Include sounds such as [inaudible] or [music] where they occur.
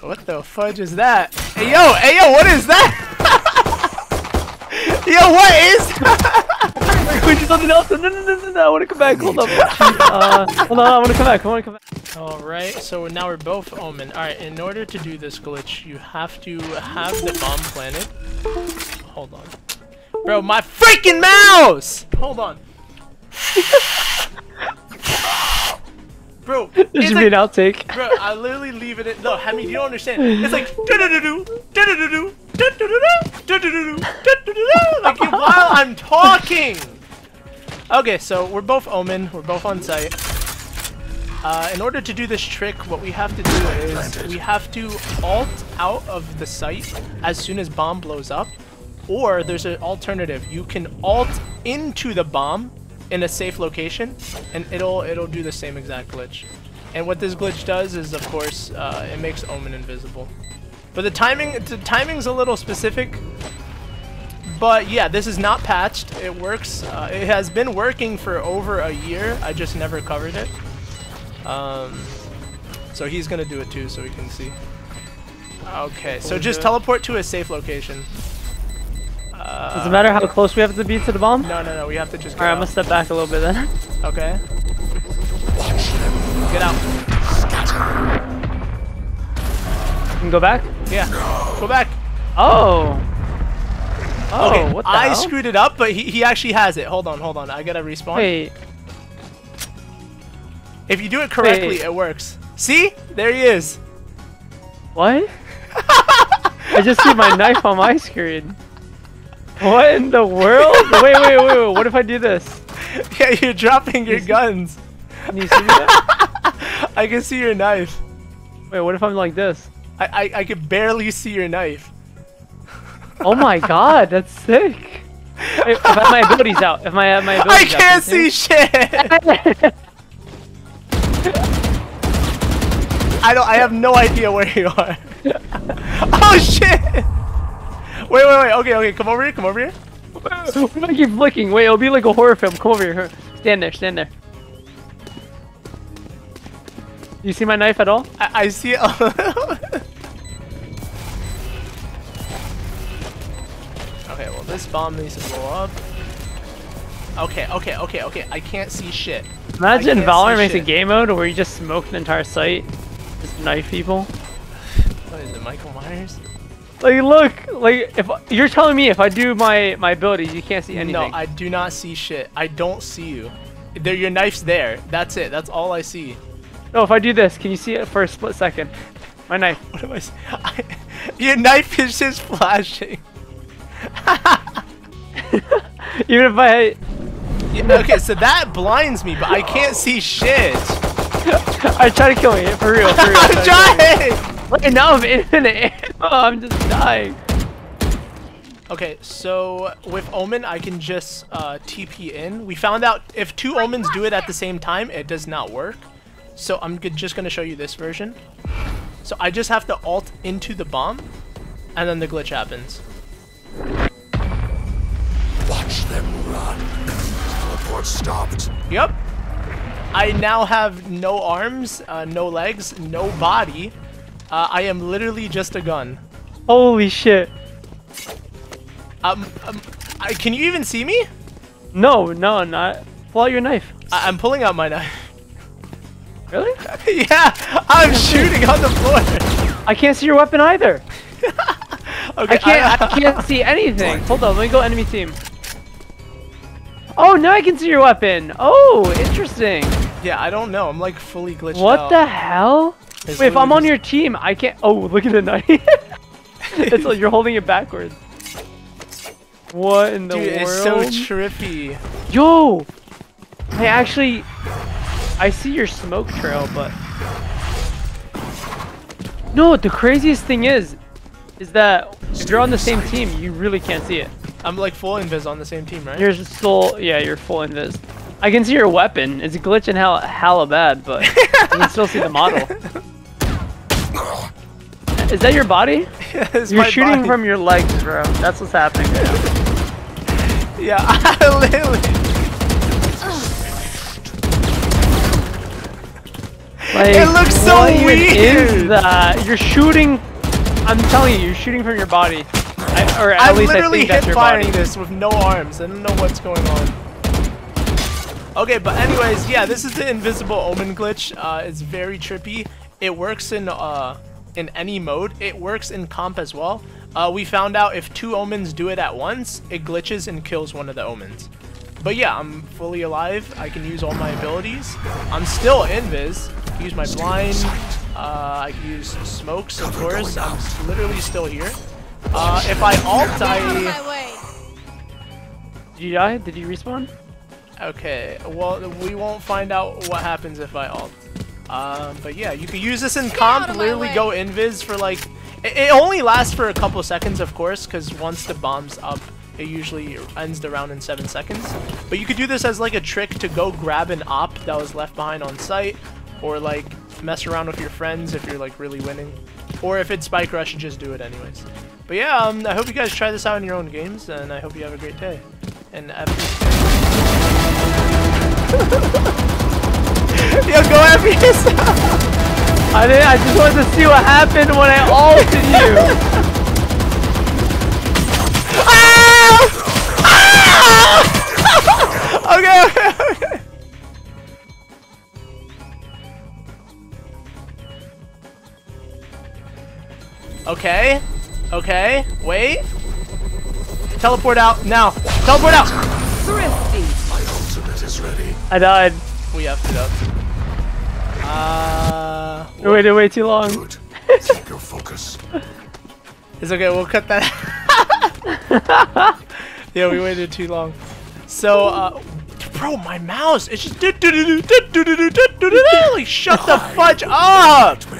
What the fudge is that? Hey yo, hey yo, what is that? [laughs] yo, what is? [laughs] Wait, do something else. No, no, no, no, no. I want to come back. Hold up. [laughs] Uh, hold on. I want to come back. I want to come back. All right, so now we're both omen. All right, in order to do this glitch, you have to have the bomb planted. Hold on, bro. My freaking mouse! Hold on. Bro, [laughs] This it's should like, be an outtake. bro, I literally leave it in. No, I mean, you don't understand. [laughs] It's like do do do do do do do do do do do do do do like you- while I'm talking. Okay, so we're both omen. We're both on site. Uh, in order to do this trick, what we have to do is we have to ult out of the site as soon as bomb blows up, or there's an alternative. You can ult into the bomb in a safe location, and it'll it'll do the same exact glitch. And what this glitch does is, of course, uh, it makes Omen invisible. But the timing, the timing's a little specific. But yeah, this is not patched. It works. Uh, it has been working for over a year. I just never covered it. Um, so he's gonna do it too, so we can see. Okay, so just teleport to a safe location. Uh, Does it matter how close we have to be to the bomb? No, no, no. We have to just. Get Alright, I'm gonna step back a little bit then. [laughs] Okay. Get out. You can go back? Yeah. Go back. Oh. Oh, okay. what the I hell? screwed it up, but he, he actually has it. Hold on, hold on. I gotta respawn. Wait. If you do it correctly, Wait. it works. See? There he is. What? [laughs] I just see my knife on my screen. What in the world? [laughs] Wait, wait, wait, wait. What if I do this? yeah, you're dropping your guns. Can you see that? [laughs] I can see your knife. Wait, what if I'm like this? I, I, I can barely see your knife. Oh my [laughs] god, that's sick. Wait, if I have my abilities out, if my uh, my abilities out, can't can you see shit. I don't. I have no idea where you are. oh shit! Wait, wait, wait. Okay, okay. Come over here. Come over here. [laughs] If I keep flicking? Wait, it'll be like a horror film. Come over here. Stand there, stand there. You see my knife at all? I, I see it. [laughs] okay, well this bomb needs to blow up. Okay, okay, okay, okay. I can't see shit. Imagine Valorant makes a game mode where you just smoke the entire site, just knife people. What is it, Michael Myers? Like, look, like if you're telling me if I do my my abilities, you can't see anything. No, I do not see shit. I don't see you. There, your knife's there. That's it. That's all I see. No, if I do this, can you see it for a split second? My knife. [laughs] What am I? I your knife is just flashing. [laughs] Even if I, Yeah, okay, so that blinds me, but I can't see shit. [laughs] I try to kill me for real, for real. I'm trying. Wait, now I'm infinite ammo. I'm just dying. Okay, so with Omen, I can just uh, TP in. We found out if two Omens do it at the same time, it does not work. So I'm just gonna show you this version. So I just have to ult into the bomb, and then the glitch happens. Watch them run. Teleport stopped. Yep. I now have no arms, uh, no legs, no body. Uh, I am literally just a gun. Holy shit. Um, um I, can you even see me? No, no, not. Pull out your knife. I, I'm pulling out my knife. Really? [laughs] yeah, I'm shooting on the floor. I can't see your weapon either. [laughs] Okay, I can't. I can't see anything. [laughs] Hold on. Let me go enemy team. Oh, now I can see your weapon. Oh, interesting. yeah, I don't know. I'm like fully glitched What out. the hell? Wait, if I'm on your team, I can't. Oh, look at the knife. [laughs] it's like [laughs] you're holding it backwards. What in the Dude, it's so world? trippy. Yo, I actually, I see your smoke trail, but no. The craziest thing is, is that if you're on the same team, you really can't see it. I'm like full invis on the same team, right? You're still, yeah, you're full invis. I can see your weapon. It's glitching hell, hella bad, but [laughs] I can still see the model. Is that your body? [laughs] It's You're shooting body. from your legs, bro. That's what's happening. [laughs] Yeah, I [laughs] literally. Like, It looks so even Is weird. that you're shooting? I'm telling you, you're shooting from your body. I, or at I'm least I literally think that's your body. this with no arms. I don't know what's going on. Okay, but anyways, yeah, this is the invisible omen glitch. Uh, it's very trippy. It works in uh, in any mode. It works in comp as well. Uh, we found out if two omens do it at once, it glitches and kills one of the omens. But yeah, I'm fully alive. I can use all my abilities. I'm still invis. I can use my blind. Uh, I can use smokes, of course. I'm literally still here. Uh, if I ult, Out I... Did you die? Did you respawn? Okay, well, we won't find out what happens if I ult. Um, but yeah, you can use this in comp, literally go invis for like... It, it only lasts for a couple seconds, of course, because once the bomb's up, it usually ends the round in 7 seconds. But you could do this as like a trick to go grab an op that was left behind on site, or like mess around with your friends if you're like really winning. Or if it's Spike Rush, just do it anyways. But yeah, um, I hope you guys try this out in your own games, and I hope you have a great day. And after [laughs] [laughs] Yo, go after yourself! I didn't. I just wanted to see what happened when I ulted you. [laughs] Ah! Ah! [laughs] Okay, okay, okay. Okay. Okay. Wait. Teleport out now. Teleport out. Thrifty. My ultimate is ready. I died. We effed it up. Uh, We waited way too long. Good. Keep your focus. it's okay. We'll cut that. yeah, we waited too long. So, uh, bro, my mouse, it's just do do do do do do do do do do do. Like, shut the fudge up. Me.